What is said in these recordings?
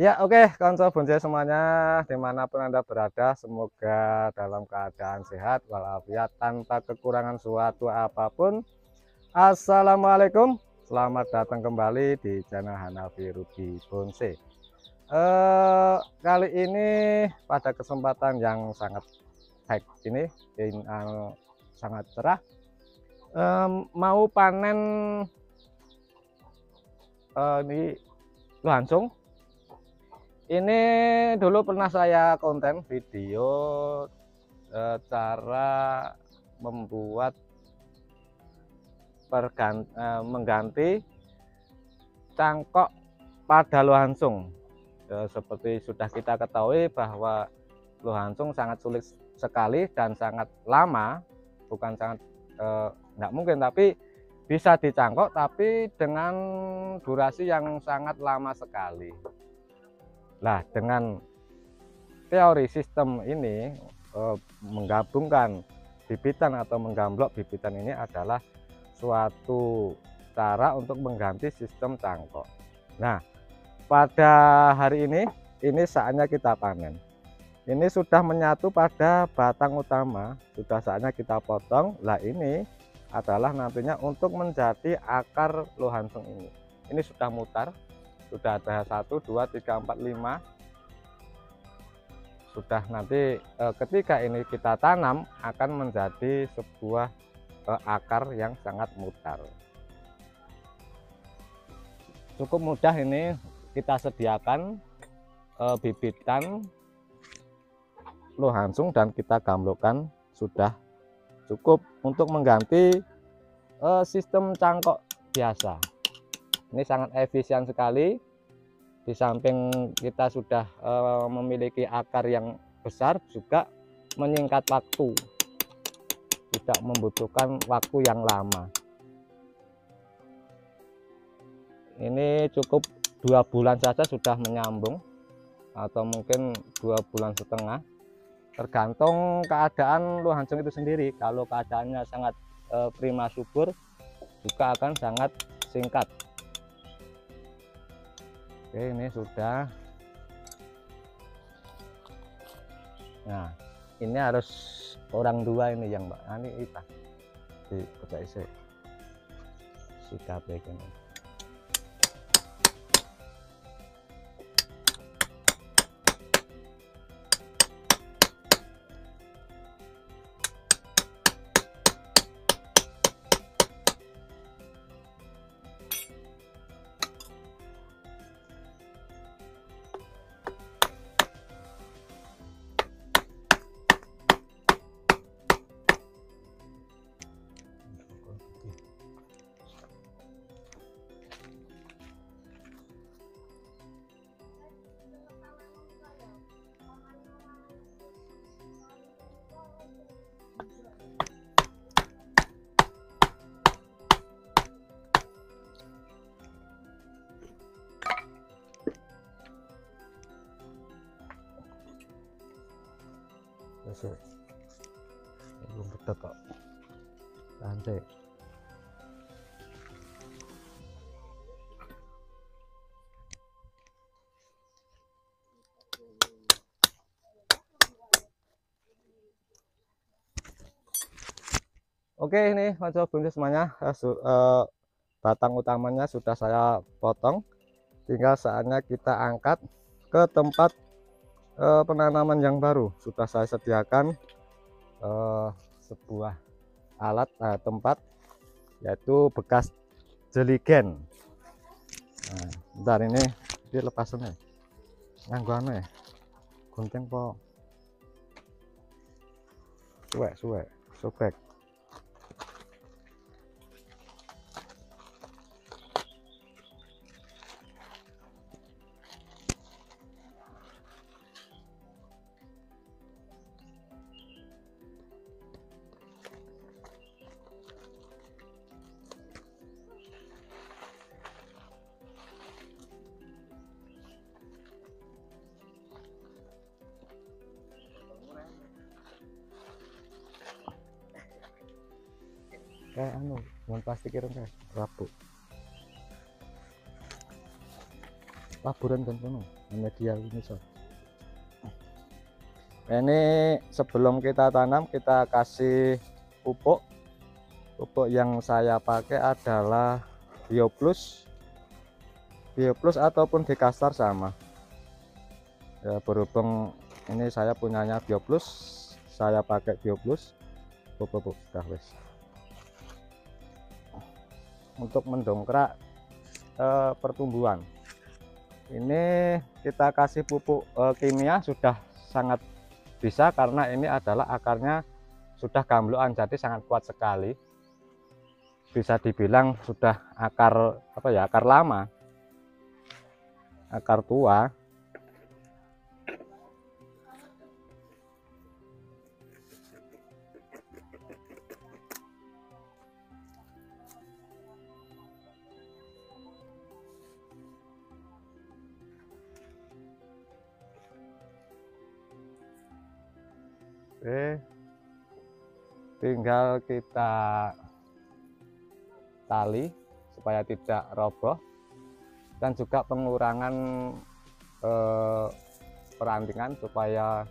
Ya oke okay, konco bonsai semuanya di mana pun anda berada semoga dalam keadaan sehat walafiat tanpa kekurangan suatu apa pun. Assalamualaikum selamat datang kembali di channel Hanafi Ruby Bonsai eh, kali ini pada kesempatan yang sangat baik ini in, uh, sangat cerah. Um, mau panen uh, ini langsung ini dulu pernah saya konten video e, cara membuat perganti, e, mengganti cangkok pada lohansung e, seperti sudah kita ketahui bahwa lohansung sangat sulit sekali dan sangat lama bukan sangat tidak mungkin tapi bisa dicangkok tapi dengan durasi yang sangat lama sekali Nah, dengan teori sistem ini eh, menggabungkan bibitan atau menggamblok bibitan ini adalah suatu cara untuk mengganti sistem cangkok. Nah, pada hari ini ini saatnya kita panen. Ini sudah menyatu pada batang utama, sudah saatnya kita potong. Lah ini adalah nantinya untuk menjadi akar lohansung ini. Ini sudah mutar, sudah ada satu dua tiga empat lima. Sudah nanti e, ketika ini kita tanam akan menjadi sebuah e, akar yang sangat mutar. Cukup mudah ini kita sediakan e, bibitan lohansung dan kita gamblokkan sudah cukup untuk mengganti e, sistem cangkok biasa ini sangat efisien sekali. Di samping kita sudah e, memiliki akar yang besar juga menyingkat waktu. Tidak membutuhkan waktu yang lama. Ini cukup dua bulan saja sudah menyambung atau mungkin dua bulan setengah. Tergantung keadaan luhansung itu sendiri. Kalau keadaannya sangat e, prima subur juga akan sangat singkat Oke ini sudah. Nah ini harus orang dua ini yang mbak. Nah, ini kita di kota isi sikap ini Belum betul kok. Oke ini macam buncis semuanya. Uh, uh, batang utamanya sudah saya potong. Tinggal saatnya kita angkat ke tempat uh, penanaman yang baru. Sudah saya sediakan uh, sebuah alat uh, tempat yaitu bekas jeligen nah, bentar ini dilepasin ya. Nganggo ya? Gunting po? Suwek suwek sobek kayak anu mau plastik ireng kayak rapuh laburan kan kono media ini so ini sebelum kita tanam kita kasih pupuk. Pupuk yang saya pakai adalah Bioplus. Bioplus ataupun Dekastar sama. Ya berhubung ini saya punyanya Bioplus saya pakai Bioplus. Pupuk sudah wes untuk mendongkrak eh, pertumbuhan. Ini kita kasih pupuk eh, kimia sudah sangat bisa karena ini adalah akarnya sudah gambloan jadi sangat kuat sekali. Bisa dibilang sudah akar apa ya akar lama akar tua Oke. Tinggal kita tali supaya tidak roboh dan juga pengurangan eh, perantingan supaya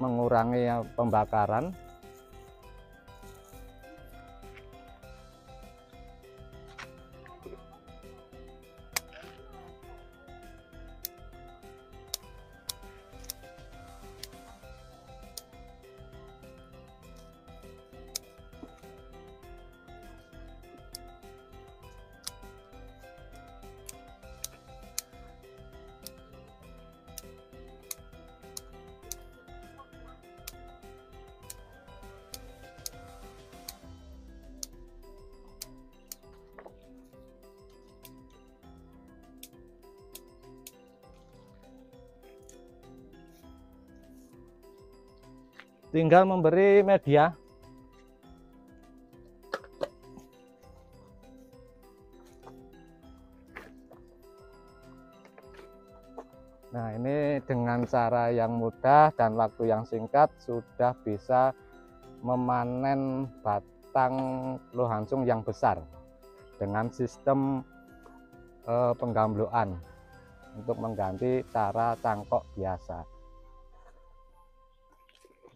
mengurangi pembakaran tinggal memberi media. Nah, ini dengan cara yang mudah dan waktu yang singkat sudah bisa memanen batang lohansung yang besar dengan sistem eh, penggambloan untuk mengganti cara cangkok biasa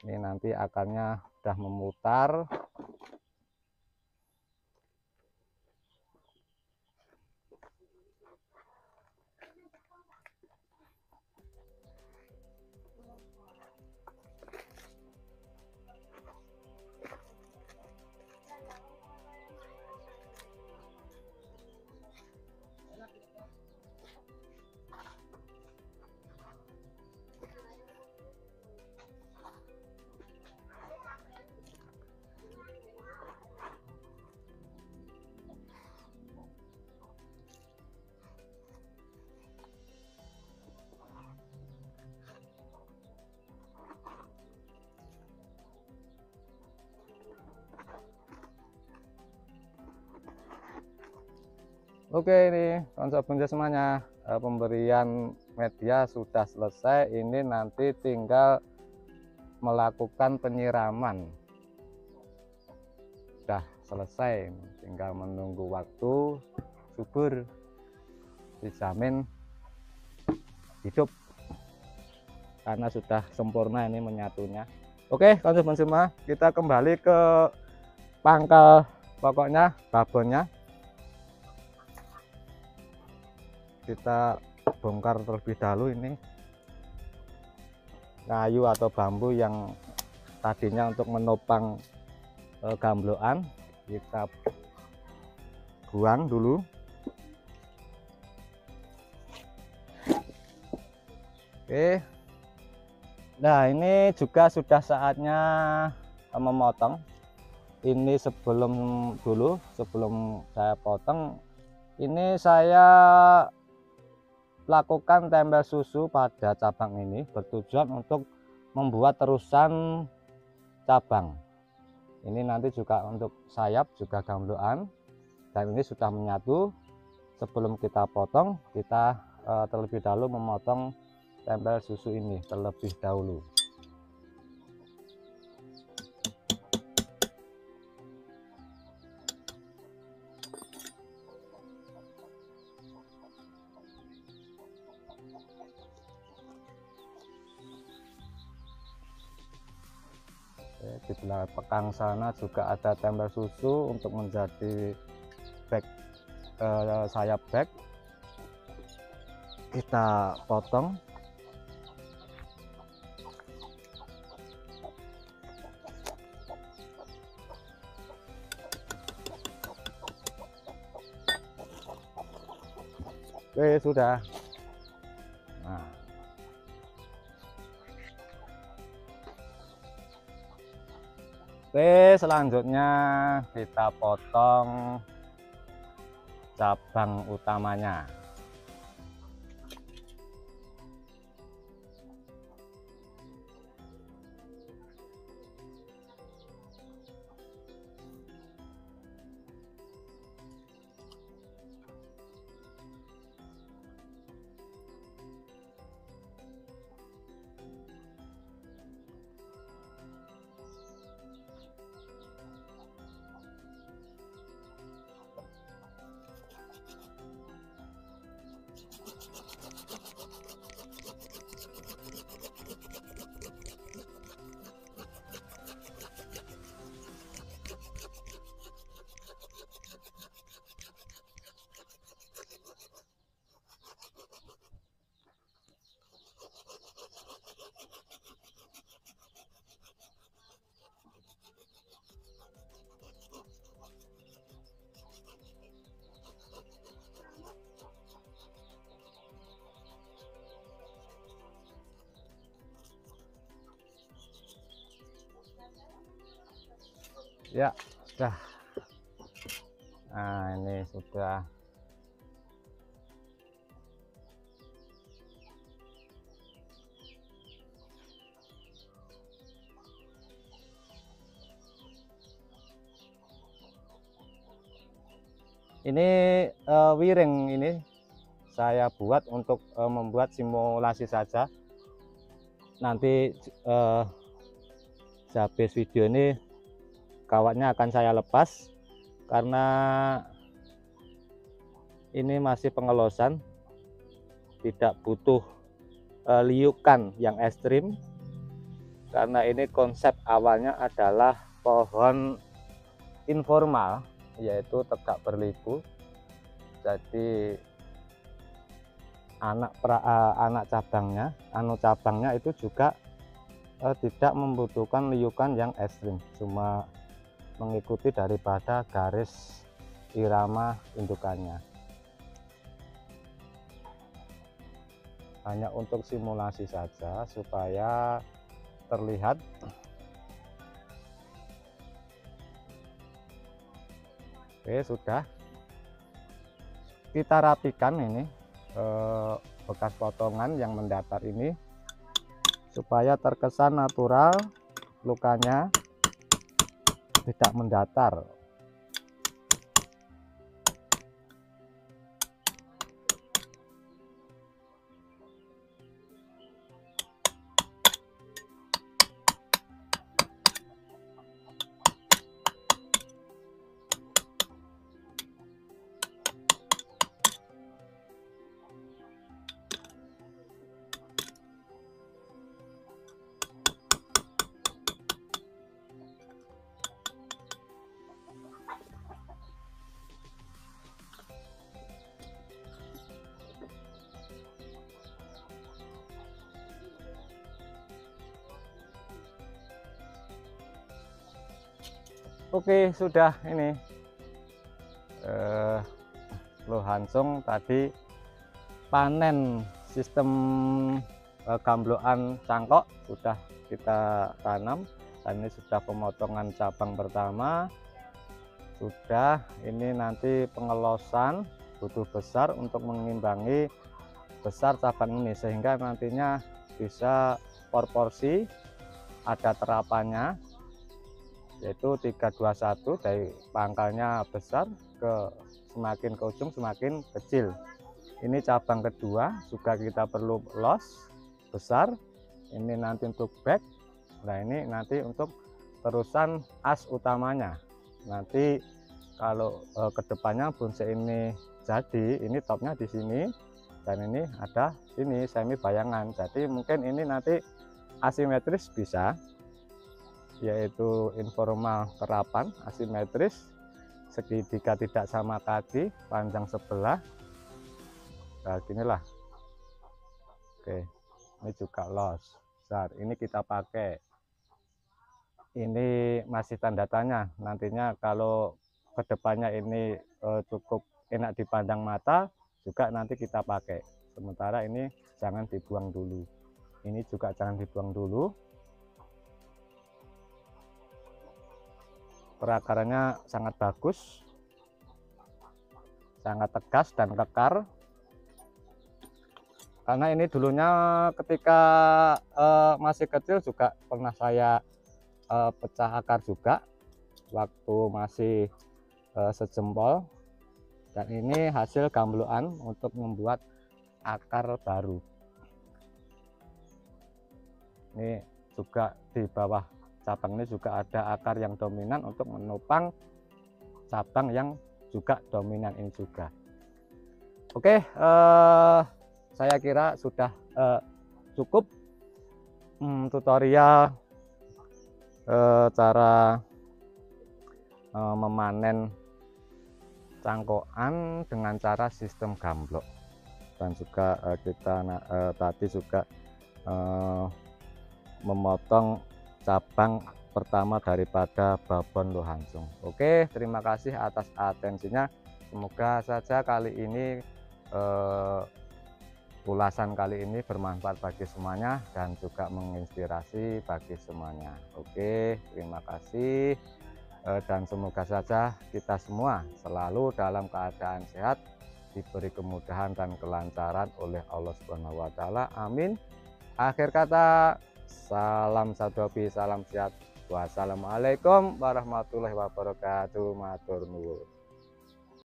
ini nanti akarnya sudah memutar Oke ini konsep punca semuanya. Eh, pemberian media sudah selesai ini nanti tinggal melakukan penyiraman. Sudah selesai tinggal menunggu waktu subur dijamin hidup. Karena sudah sempurna ini menyatunya. Oke konsumen semua. Kita kembali ke pangkal pokoknya babonnya kita bongkar terlebih dahulu ini kayu atau bambu yang tadinya untuk menopang e, gambloan kita buang dulu. Oke. Nah ini juga sudah saatnya memotong. Ini sebelum dulu sebelum saya potong ini saya lakukan tempel susu pada cabang ini bertujuan untuk membuat terusan cabang. Ini nanti juga untuk sayap juga gambloan dan ini sudah menyatu. Sebelum kita potong kita uh, terlebih dahulu memotong tempel susu ini terlebih dahulu di belakang sana juga ada tempel susu untuk menjadi back eh, sayap back kita potong Oke, sudah. Oke, selanjutnya kita potong cabang utamanya. Ya, sudah. Nah, ini sudah. Ini uh, wiring ini saya buat untuk uh, membuat simulasi saja. Nanti uh, habis video ini kawatnya akan saya lepas karena ini masih pengelosan tidak butuh uh, liukan yang ekstrim. Karena ini konsep awalnya adalah pohon informal yaitu tegak berliku. Jadi anak pra, uh, anak cabangnya anu cabangnya itu juga uh, tidak membutuhkan liukan yang ekstrim. Cuma mengikuti daripada garis irama indukannya. Hanya untuk simulasi saja supaya terlihat. Oke sudah. Kita rapikan ini eh, bekas potongan yang mendatar ini supaya terkesan natural lukanya tidak mendatar Oke sudah ini. Eh, lohansung tadi panen sistem eh, gambloan cangkok sudah kita tanam dan ini sudah pemotongan cabang pertama. Sudah ini nanti pengelosan butuh besar untuk mengimbangi besar cabang ini sehingga nantinya bisa proporsi ada terapannya yaitu 321 dari pangkalnya besar ke semakin ke ujung semakin kecil. Ini cabang kedua juga kita perlu los besar. Ini nanti untuk back. Nah ini nanti untuk terusan as utamanya. Nanti kalau e, ke depannya bonsai ini jadi ini topnya di sini. Dan ini ada sini semi bayangan. Jadi mungkin ini nanti asimetris bisa yaitu informal terapan asimetris segitiga tidak sama kaki panjang sebelah. Nah ginilah. Oke ini juga los. Besar. Ini kita pakai. Ini masih tanda tanya. Nantinya kalau ke depannya ini eh, cukup enak dipandang mata juga nanti kita pakai. Sementara ini jangan dibuang dulu. Ini juga jangan dibuang dulu perakarannya sangat bagus sangat tegas dan kekar. Karena ini dulunya ketika uh, masih kecil juga pernah saya uh, pecah akar juga waktu masih uh, sejempol. Dan ini hasil gambluan untuk membuat akar baru. Ini juga di bawah cabang ini juga ada akar yang dominan untuk menopang cabang yang juga dominan ini juga. Oke eh, saya kira sudah eh, cukup hmm, tutorial eh, cara eh, memanen cangkokan dengan cara sistem gamblok. Dan juga eh, kita eh, tadi juga eh, memotong cabang pertama daripada babon lohansung oke terima kasih atas atensinya. Semoga saja kali ini eh, ulasan kali ini bermanfaat bagi semuanya dan juga menginspirasi bagi semuanya. Oke terima kasih eh, dan semoga saja kita semua selalu dalam keadaan sehat diberi kemudahan dan kelancaran oleh Allah Subhanahu wa taala. Amin. Akhir kata Salam satu salam sehat. Wassalamualaikum warahmatullahi wabarakatuh. Matur nuwun.